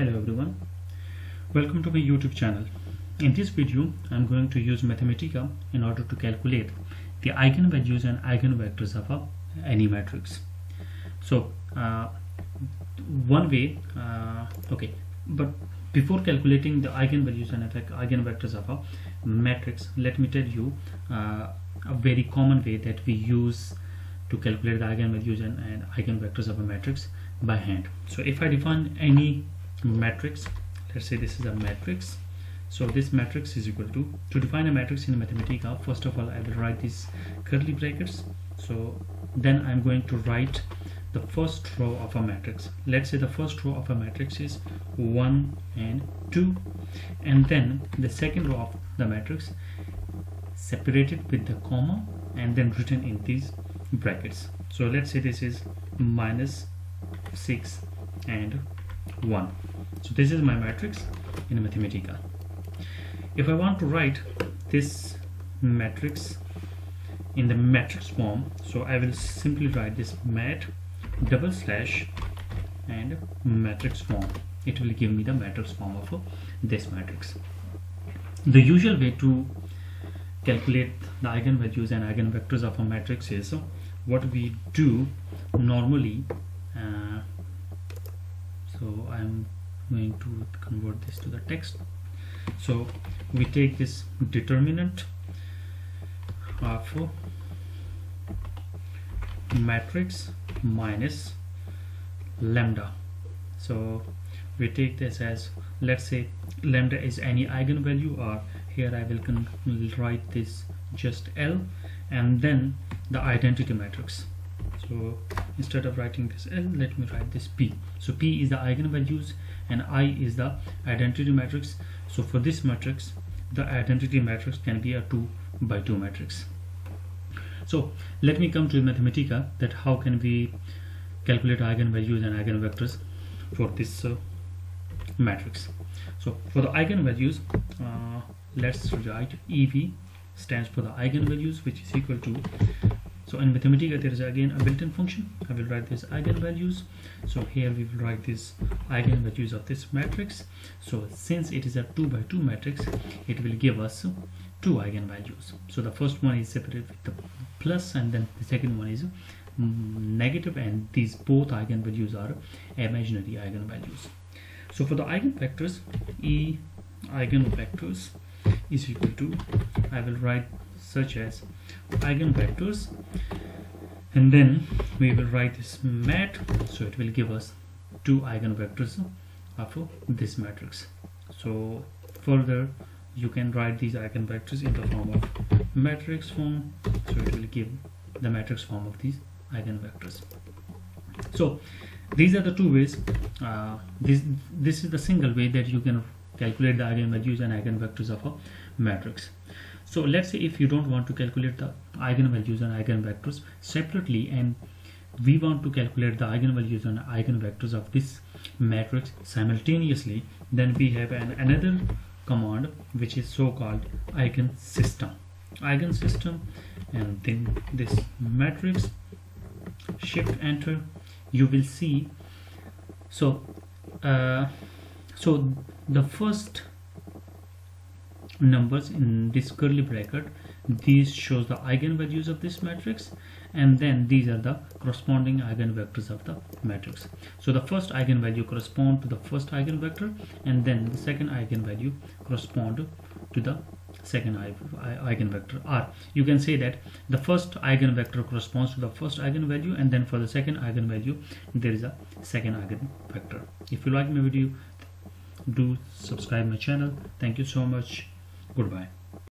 Hello everyone, welcome to my YouTube channel. In this video, I'm going to use Mathematica in order to calculate the eigenvalues and eigenvectors of a, any matrix. So, uh, one way, uh, okay, but before calculating the eigenvalues and eigenvectors of a matrix, let me tell you uh, a very common way that we use to calculate the eigenvalues and, and eigenvectors of a matrix by hand. So if I define any matrix. Let's say this is a matrix. So this matrix is equal to to define a matrix in Mathematica uh, first of all I will write these curly brackets. So then I'm going to write the first row of a matrix. Let's say the first row of a matrix is 1 and 2 and then the second row of the matrix separated with the comma and then written in these brackets. So let's say this is minus 6 and 1 so this is my matrix in Mathematica. If I want to write this matrix in the matrix form so I will simply write this mat double slash and matrix form. It will give me the matrix form of this matrix. The usual way to calculate the eigenvalues and eigenvectors of a matrix is uh, what we do normally uh, so I'm going to convert this to the text. So we take this determinant of matrix minus lambda. So we take this as let's say lambda is any eigenvalue or here I will write this just L and then the identity matrix so instead of writing this L let me write this P. So P is the eigenvalues and I is the identity matrix. So for this matrix the identity matrix can be a 2 by 2 matrix. So let me come to Mathematica that how can we calculate eigenvalues and eigenvectors for this uh, matrix. So for the eigenvalues uh, let's write EV stands for the eigenvalues which is equal to so in Mathematica there is again a built-in function. I will write this eigenvalues. So here we will write this eigenvalues of this matrix. So since it is a 2 by 2 matrix it will give us two eigenvalues. So the first one is separated with the plus and then the second one is negative and these both eigenvalues are imaginary eigenvalues. So for the eigenvectors e eigenvectors is equal to I will write such as eigenvectors. And then we will write this mat so it will give us two eigenvectors of this matrix. So further you can write these eigenvectors in the form of matrix form so it will give the matrix form of these eigenvectors. So these are the two ways uh, this this is the single way that you can calculate the eigenvalues and eigenvectors of a matrix so let's say if you don't want to calculate the eigenvalues and eigenvectors separately and we want to calculate the eigenvalues and eigenvectors of this matrix simultaneously then we have an another command which is so called eigensystem. Eigensystem and then this matrix shift enter you will see. So uh, so the first numbers in this curly bracket. These shows the eigenvalues of this matrix and then these are the corresponding eigenvectors of the matrix. So the first eigenvalue correspond to the first eigenvector and then the second eigenvalue correspond to the second eigenvector or you can say that the first eigenvector corresponds to the first eigenvalue and then for the second eigenvalue there is a second eigenvector. If you like my video do subscribe my channel. Thank you so much Goodbye.